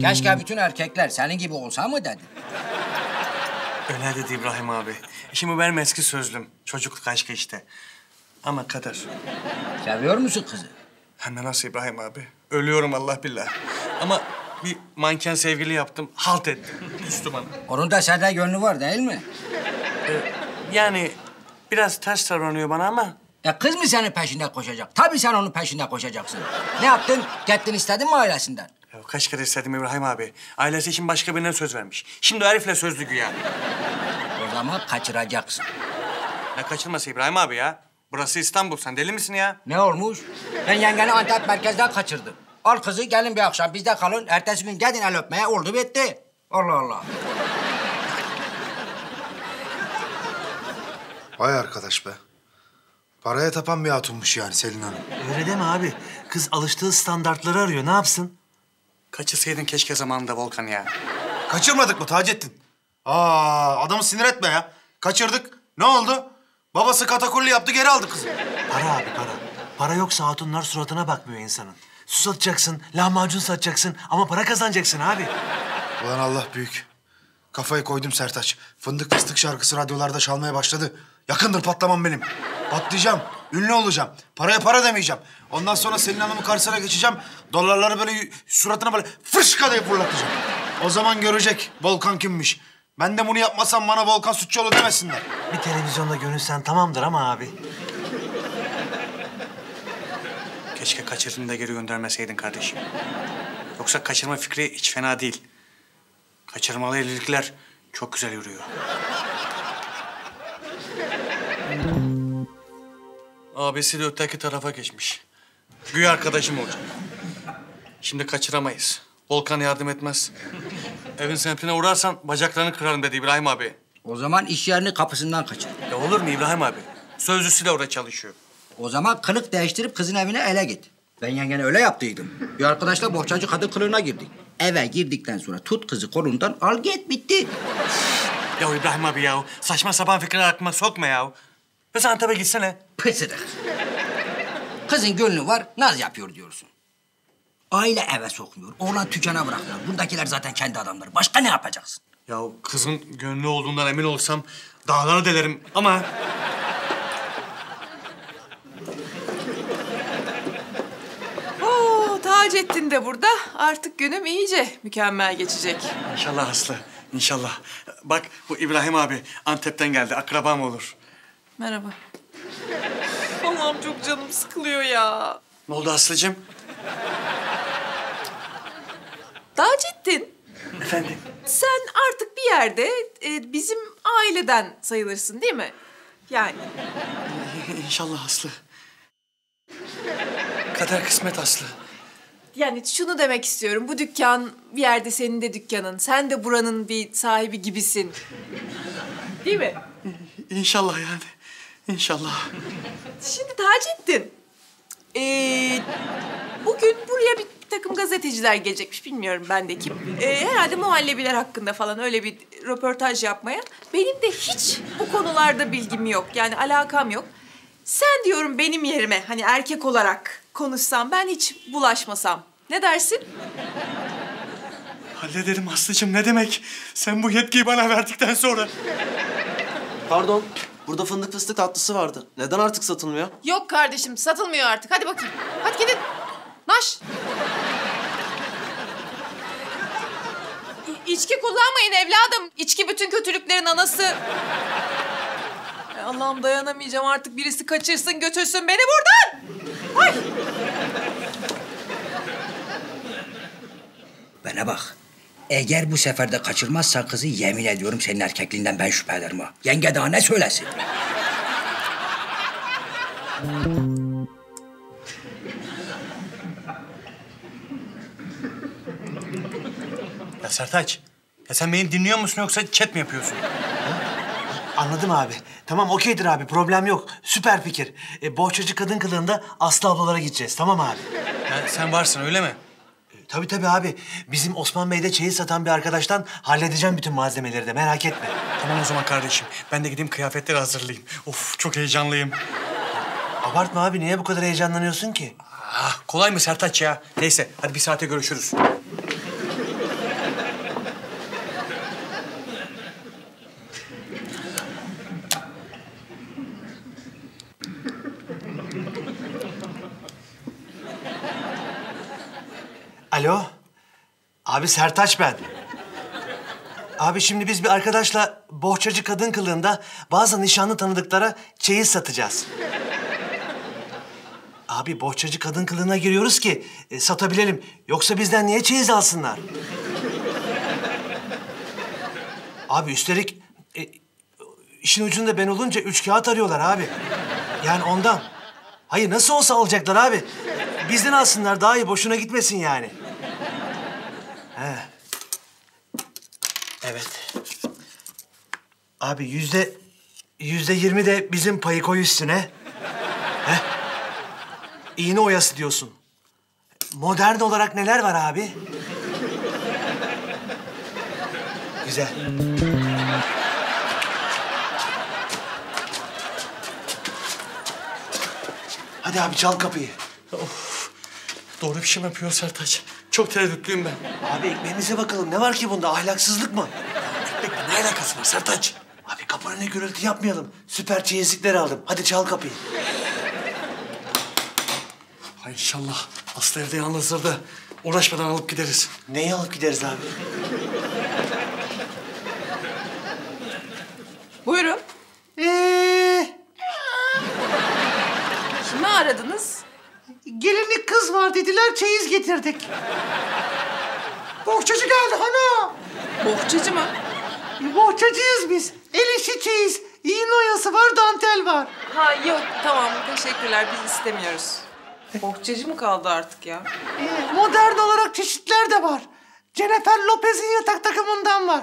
Keşke bütün erkekler senin gibi olsa mı dedi. Öyle dedi İbrahim abi. Şimdi benim eski sözlüm. Çocukluk aşkı işte. Ama kader. Seviyor musun kızı? Hem de nasıl İbrahim abi? Ölüyorum Allah billah. Ama bir manken sevgili yaptım. Halt ettim. Küstü bana. Onun da sende gönlü var değil mi? Yani biraz ters davranıyor bana ama... E kız mı senin peşinde koşacak? Tabii sen onun peşinde koşacaksın. Ne yaptın? Gittin istedin mi ailesinden? Ya kaç kere istedim İbrahim abi. Ailesi için başka birine söz vermiş. Şimdi Arif'le sözlü güya. O zaman kaçıracaksın. Ne kaçırması İbrahim abi ya? Burası İstanbul. Sen deli misin ya? Ne olmuş? Ben yengeni Antep merkezden kaçırdım. Al kızı gelin bir akşam bizde kalın. Ertesi gün gidin el öpmeye oldu bitti. Allah Allah. Vay arkadaş be. Paraya tapan bir hatunmuş yani Selin Hanım. Öyle deme abi. Kız alıştığı standartları arıyor. Ne yapsın? Kaçırsaydın keşke zamanında Volkan ya. Kaçırmadık mı Taceddin? Aa, adamı sinir etme ya. Kaçırdık. Ne oldu? Babası katakulli yaptı, geri aldı kızı. Para abi para. Para yoksa hatunlar suratına bakmıyor insanın. Su satacaksın, lahmacun satacaksın ama para kazanacaksın abi. Ulan Allah büyük. Kafayı koydum Sertaç. Fındık fıstık şarkısı radyolarda çalmaya başladı. Yakındır patlamam benim. Patlayacağım. Ünlü olacağım. Paraya para demeyeceğim. Ondan sonra Selin Hanım'ın karşısına geçeceğim. Dolarları böyle suratına böyle fışka diye fırlatacağım. O zaman görecek Volkan kimmiş. Ben de bunu yapmasam bana Volkan Sütçüoğlu demesinler. Bir televizyonda görünsen tamamdır ama abi. Keşke kaçırdığını da geri göndermeseydin kardeşim. Yoksa kaçırma fikri hiç fena değil. Kaçırmalı evlilikler çok güzel yürüyor. Abisi de öteki tarafa geçmiş. Güya arkadaşım olacak. Şimdi kaçıramayız. Volkan yardım etmez. Evin semtine uğrarsan bacaklarını kırarım dedi İbrahim abi. O zaman iş yerini kapısından kaçır. Ya olur mu İbrahim abi? Sözlüsü de orada çalışıyor. O zaman kılık değiştirip kızın evine ele git. Ben yengene öyle yaptıydım. Bir arkadaşla bohçacı kadın kılığına girdik. Eve girdikten sonra tut kızı kolundan al git bitti. Ya İbrahim abi ya saçma sapan fikirler aklıma sokma ya. Sen Antep'e gitsene. Pısırık. Kızın gönlü var, naz yapıyor diyorsun. Aile eve sokuyor, oğlan dükkana bırakıyor. Buradakiler zaten kendi adamları. Başka ne yapacaksın? Ya kızın gönlü olduğundan emin olsam dağlara delerim ama... Taceddin de burada. Artık günüm iyice mükemmel geçecek. İnşallah Aslı, inşallah. Bak bu İbrahim abi Antep'ten geldi, akrabam olur. Merhaba. Allah'ım çok canım sıkılıyor ya. Ne oldu Aslı'cığım? Taceddin, Efendim? sen artık bir yerde e, bizim aileden sayılırsın değil mi? Yani İnşallah Aslı. Kader kısmet Aslı. Yani şunu demek istiyorum. Bu dükkan bir yerde senin de dükkanın. Sen de buranın bir sahibi gibisin. Değil mi? İnşallah yani. İnşallah. Şimdi Taceddin, ee, bugün buraya bir takım gazeteciler gelecekmiş. Bilmiyorum ben de kim. Ee, herhalde muhallebiler hakkında falan öyle bir röportaj yapmaya. Benim de hiç bu konularda bilgim yok. Yani alakam yok. Sen diyorum benim yerime hani erkek olarak konuşsam ben hiç bulaşmasam. Ne dersin? Hallederim Aslı'cığım ne demek? Sen bu yetkiyi bana verdikten sonra. Pardon, burada fındık fıstık tatlısı vardı. Neden artık satılmıyor? Yok kardeşim satılmıyor artık. Hadi bakayım. Hadi gidin. Naş. İ- İçki kullanmayın evladım. İçki bütün kötülüklerin anası. Allah'ım dayanamayacağım artık. Birisi kaçırsın götürsün beni buradan. Ay. Bana bak. Eğer bu sefer de kaçırmazsan kızı yemin ediyorum senin erkekliğinden ben şüphe ederim ha. Yenge daha ne söylesin? Ya Sertaç, ya sen beni dinliyor musun yoksa chat mi yapıyorsun? Anladım abi. Tamam okeydir abi problem yok. Süper fikir. E, bohçacı kadın kılığında Aslı ablalara gideceğiz tamam abi. Ya sen varsın öyle mi? E, tabii tabii abi. Bizim Osman Bey'de çeyiz satan bir arkadaştan halledeceğim bütün malzemeleri de merak etme. Tamam o zaman kardeşim. Ben de gideyim kıyafetleri hazırlayayım. Of çok heyecanlıyım. Abartma abi niye bu kadar heyecanlanıyorsun ki? Ah, kolay mı Sertaç ya? Neyse hadi bir saate görüşürüz. Alo. Abi Sertaç ben. Abi şimdi biz bir arkadaşla bohçacı kadın kılığında bazı nişanlı tanıdıklara çeyiz satacağız. Abi bohçacı kadın kılığına giriyoruz ki e, satabilelim. Yoksa bizden niye çeyiz alsınlar? Abi üstelik e, işin ucunda ben olunca üç kağıt arıyorlar abi. Yani ondan. Hayır nasıl olsa alacaklar abi. Bizden alsınlar daha iyi boşuna gitmesin yani. He. Evet. Abi yüzde yüzde yirmi de bizim payı koy üstüne. He? İğne oyası diyorsun. Modern olarak neler var abi? Güzel. Hadi abi çal kapıyı. Doğru bir şey mi yapıyor Sertaç? Çok tereddütlüyüm ben. Abi ekmeğimize bakalım. Ne var ki bunda? Ahlaksızlık mı? Ekmekle ne alakası var Sertaç? Abi kapının önüne gürültü yapmayalım. Süper çeyizlikler aldım. Hadi çal kapıyı. Hay inşallah. Aslı evde yalnızdır da uğraşmadan alıp gideriz. Neyi alıp gideriz abi? Buyurun. Ee, Kimi aradınız? Gelinlik kız var dediler, çeyiz getirdik. Bohçacı geldi hanım. Bohçacı mı? Bohçacıyız biz. El işi çeyiz. İğne oyası var, dantel var. Ha yok tamam teşekkürler biz istemiyoruz. Bohçacı mı kaldı artık ya? Ee, modern olarak çeşitler de var. Jennifer Lopez'in yatak takımından var.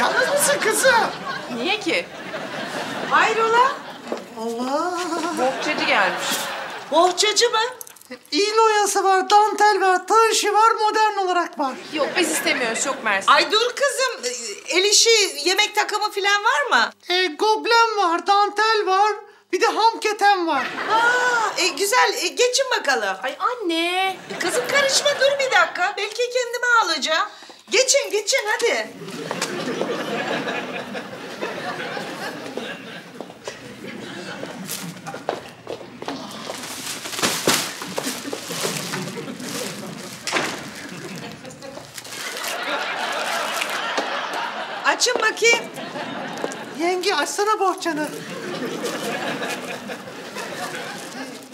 Yalnız mısın kızım? Niye ki? Hayrola? Allah. Bohçacı gelmiş. Bohçacı mı? İğne oyası var, dantel var, işi var, modern olarak var. Yok biz istemiyoruz çok mersi. Ay dur kızım. El işi, yemek takımı falan var mı? Ee, goblen var, dantel var, bir de ham keten var. Aa, e, güzel. E, geçin bakalım. Ay anne. E, kızım karışma dur bir dakika. Belki kendime alacağım. Geçin geçin hadi. Açın bakayım. Yenge açsana bohçanı.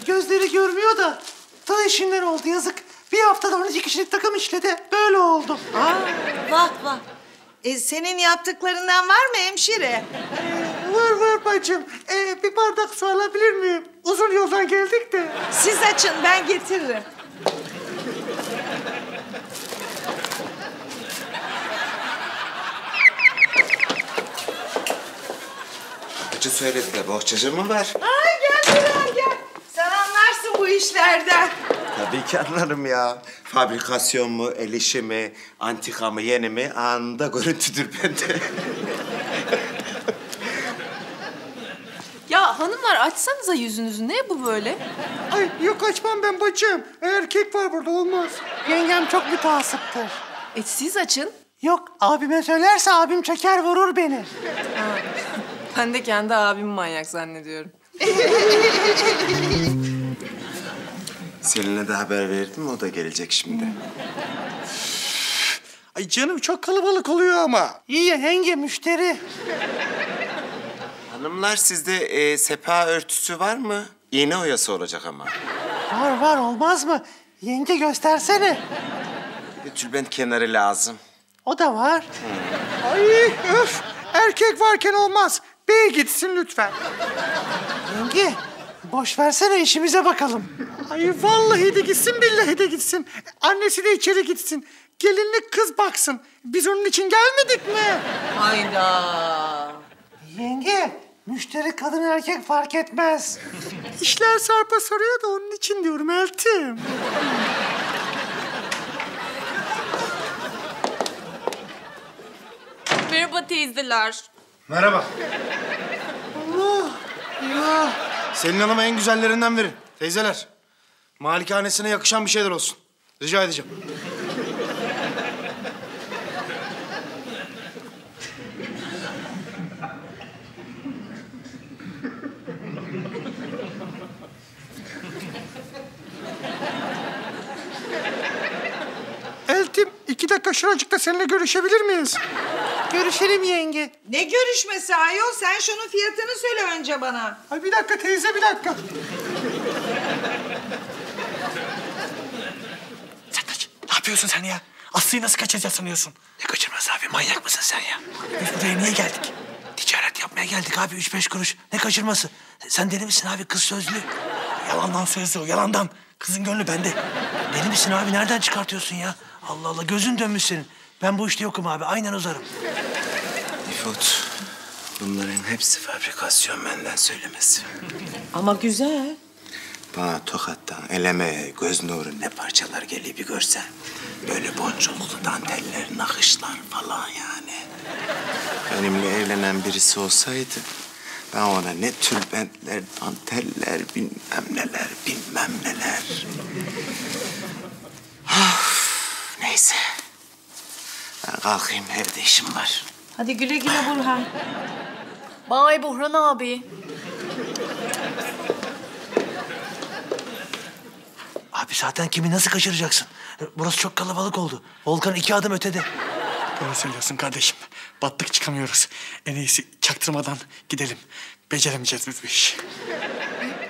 Gözleri görmüyor da tığ işinden oldu yazık. Bir haftada 12 kişilik takım işledi. Böyle oldu. Aa, vah vah. E, senin yaptıklarından var mı hemşire? Var var bacım. Ee, bir bardak su alabilir miyim? Uzun yoldan geldik de. Siz açın ben getiririm. Bohçacı söyledi de bohçacı mı var? Ay gel Bilal gel. Sen anlarsın bu işlerden. Tabii ki anlarım ya. Fabrikasyon mu, el işi mi, antika mı, yeni mi anında görüntüdür bende. Ya hanımlar açsanıza yüzünüzü ne bu böyle? Ay yok açmam ben bacım. Erkek var burada olmaz. Yengem çok mütehassıptır. E siz açın. Yok abime söylerse abim çeker vurur beni. Ben de kendi abimi manyak zannediyorum. Selin'e de haber verdim o da gelecek şimdi. Ay canım çok kalabalık oluyor ama. İyi ya yenge müşteri. Hanımlar sizde e, sepa örtüsü var mı? İğne oyası olacak ama. Var var olmaz mı? Yenge göstersene. Bir tülbent kenarı lazım. O da var. Ay öf. Erkek varken olmaz. Bey gitsin lütfen. Yenge boş versene işimize bakalım. Ay vallahi de gitsin billahi de gitsin. Annesi de içeri gitsin. Gelinlik kız baksın. Biz onun için gelmedik mi? Hayda. Yenge, müşteri kadın erkek fark etmez. İşler sarpa sarıyor da onun için diyorum Eltim. Merhaba teyzeler. Merhaba. Allah. Ya. Selin Hanım'a en güzellerinden verin. Teyzeler. Malikanesine yakışan bir şeyler olsun. Rica edeceğim. dakika şuracıkta seninle görüşebilir miyiz? Görüşelim yenge. Ne görüşmesi ayol? Sen şunun fiyatını söyle önce bana. Ay bir dakika teyze bir dakika. Sertaç ne yapıyorsun sen ya? Aslı'yı nasıl kaçıracağız sanıyorsun? Ne kaçırmaz abi manyak mısın sen ya? Biz buraya niye geldik? Ticaret yapmaya geldik abi üç beş kuruş. Ne kaçırması? Sen deli misin abi kız sözlü? Yalandan sözlü o yalandan. Kızın gönlü bende. Deli misin abi nereden çıkartıyorsun ya? Allah Allah gözün dönmüş senin. Ben bu işte yokum abi aynen uzarım. İfot bunların hepsi fabrikasyon benden söylemesi. Ama güzel. Bana tokattan eleme göz nuru ne parçalar geliyor bir görsen. Böyle boncuklu danteller, nakışlar falan yani. Benimle evlenen birisi olsaydı ben ona ne tülbentler, danteller, bilmem neler, bilmem neler. Of, neyse. Ben kalkayım evde işim var. Hadi güle güle Burhan. Bay Buhran abi. Abi zaten kimi nasıl kaçıracaksın? Burası çok kalabalık oldu. Volkan iki adım ötede. Doğru söylüyorsun kardeşim. Battık çıkamıyoruz. En iyisi çaktırmadan gidelim. Beceremeyeceğiz biz bu işi.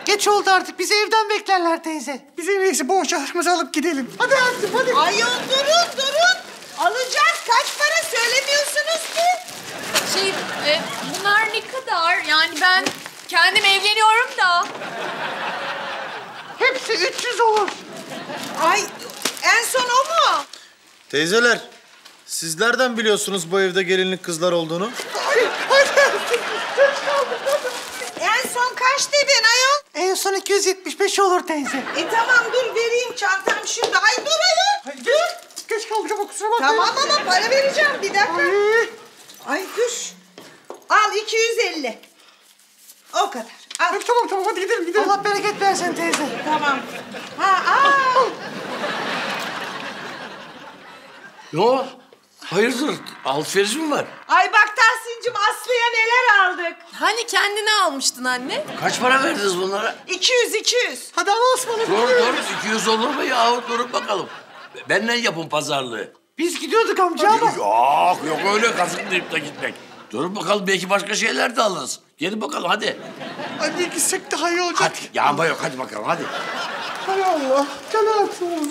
Geç oldu artık bizi evden beklerler teyze. Biz en iyisi borçlarımızı alıp gidelim. Hadi artık hadi. Ayol durun durun. Alacağız kaç para söylemiyorsunuz ki? Şey, e, bunlar ne kadar? Yani ben kendim evleniyorum da. Hepsi 300 olur. Ay en son o mu? Teyzeler, siz nereden biliyorsunuz bu evde gelinlik kızlar olduğunu? Ay, hadi. En son kaç dedin ayol? En son 275 olur teyze. E tamam dur vereyim çantam şurada. Ay dur ayol. Ay, dur. Geç kaldık ama kusura bakma. Tamam ama para vereceğim bir dakika. Ay. Ay dur. Al 250. O kadar. Al. Ay, tamam tamam hadi gidelim gidelim. Allah bereket versin teyze. Tamam. Ha al. Yo, hayırdır? Alışveriş mi var? Ay bak Tahsin'cim Aslı'ya neler aldık. Hani kendine almıştın anne? Kaç para verdiniz bunlara? 200 200. Hadi Allah'a ısmarladık. Dur dur, 200 olur mu yahu? Durun bakalım. Benle yapın pazarlığı. Biz gidiyorduk amca ama. Yok, yok öyle kazıklayıp da gitmek. Durun bakalım belki başka şeyler de alırız. Gelin bakalım hadi. Hadi gitsek daha iyi olacak. Hadi, yağma yok hadi bakalım hadi. Hay Allah. Can altımız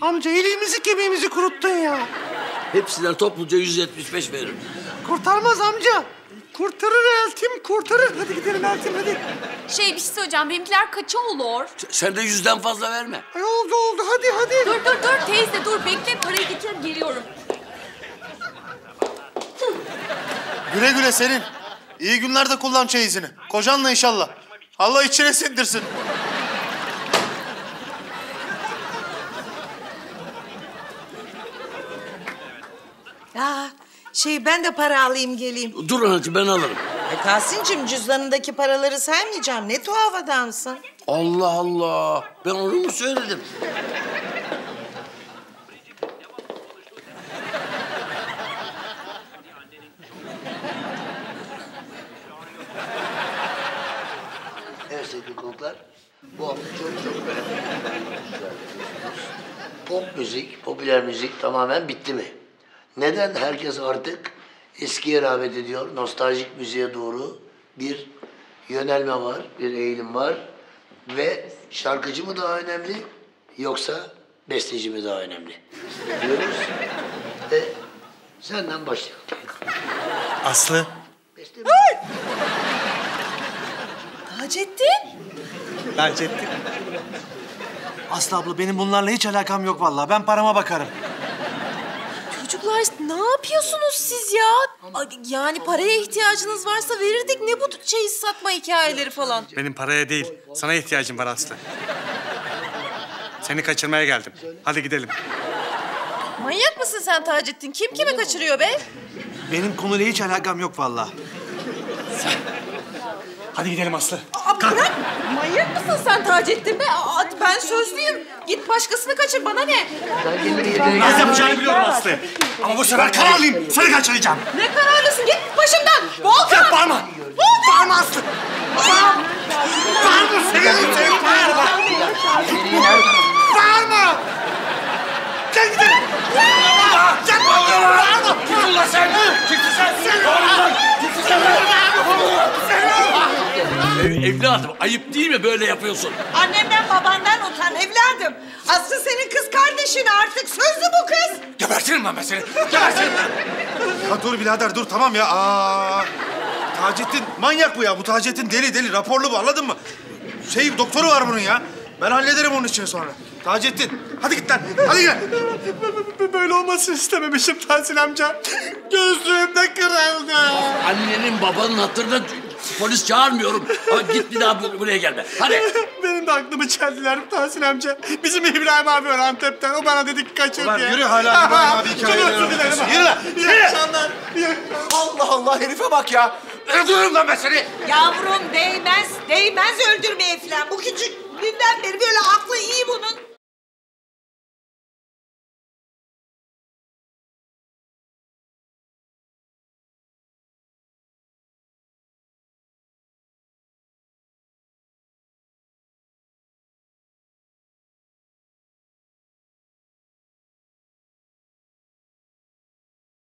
Amca iliğimizi kemiğimizi kuruttun ya. Hepsinden topluca 175 veririm. Kurtarmaz amca. Kurtarır Eltim, kurtarır. Hadi gidelim Eltim, hadi. Şey bir şey söyleyeceğim. Benimkiler kaça olur? Sen de yüzden fazla verme. Ay oldu oldu, hadi hadi. Dur dur dur teyze dur. Bekle parayı getir geliyorum. Güle güle senin. İyi günlerde kullan çeyizini. Kocanla inşallah. Allah içine sindirsin. Ya şey ben de para alayım geleyim. Dur anacığım ben alırım. E Tahsin'cim cüzdanındaki paraları saymayacağım. Ne tuhaf adamsın. Allah Allah. Ben onu mu söyledim? Evet sevgili konuklar, bu hafta çok çok önemli. Pop müzik, popüler müzik tamamen bitti mi? Neden herkes artık eskiye rağbet ediyor, nostaljik müziğe doğru bir yönelme var, bir eğilim var ve şarkıcı mı daha önemli yoksa besteci mi daha önemli? Diyoruz ve senden başlayalım. Aslı. Beste Hacettin. Gerçekten. Aslı abla benim bunlarla hiç alakam yok vallahi. Ben parama bakarım. Çocuklar ne yapıyorsunuz siz ya? Yani paraya ihtiyacınız varsa verirdik. Ne bu çeyiz satma hikayeleri falan? Benim paraya değil, sana ihtiyacım var Aslı. Seni kaçırmaya geldim. Hadi gidelim. Manyak mısın sen Taceddin? Kim kimi kaçırıyor be? Benim konuyla hiç alakam yok vallahi. Hadi gidelim Aslı. Aa, bırak! Manyak mısın sen Taceddin be? Aa, ben sözlüyüm. Git başkasını kaçır bana ne? Nasıl yapacağını biliyorum Aslı. Ama bu sefer kararlıyım. Seni kaçıracağım. Ne kararlısın? Git başımdan! Volkan! Bağırma. Bağırma Aslı. Bağırma. Bağırma. Seni, seni bağırma. Bağırma! Gel gidelim. Gel bağırma! Kim ulan sen? Kimsin sen? Kimsin sen? Evladım ayıp değil mi böyle yapıyorsun? Annemden babandan utan evladım. Aslı senin kız kardeşin artık sözlü bu kız. Gebertirim lan ben seni. Gebertirim. ya dur birader dur tamam ya. Aa, Taceddin manyak bu ya. Bu Taceddin deli deli raporlu bu anladın mı? Şey doktoru var bunun ya. Ben hallederim onun için sonra. Taceddin hadi git lan. Hadi gel. Böyle olmasını istememişim Tahsin amca. Gözlüğüm de kırıldı. Annenin babanın hatırına polis çağırmıyorum. Ama git bir daha bu- buraya gelme. Hadi. Benim de aklımı çeldiler Tahsin amca. Bizim İbrahim abi var Antep'ten. O bana dedi ki kaçır Ulan diye. yürü hala İbrahim abi hikayeleri Çok özür dilerim. anlatıyorsun. Yürü lan. İyi akşamlar. İyi akşamlar. Allah Allah herife bak ya. Öldürürüm lan ben seni. Yavrum değmez, değmez öldürmeye falan. Bu küçük günden beri böyle aklı iyi bunun.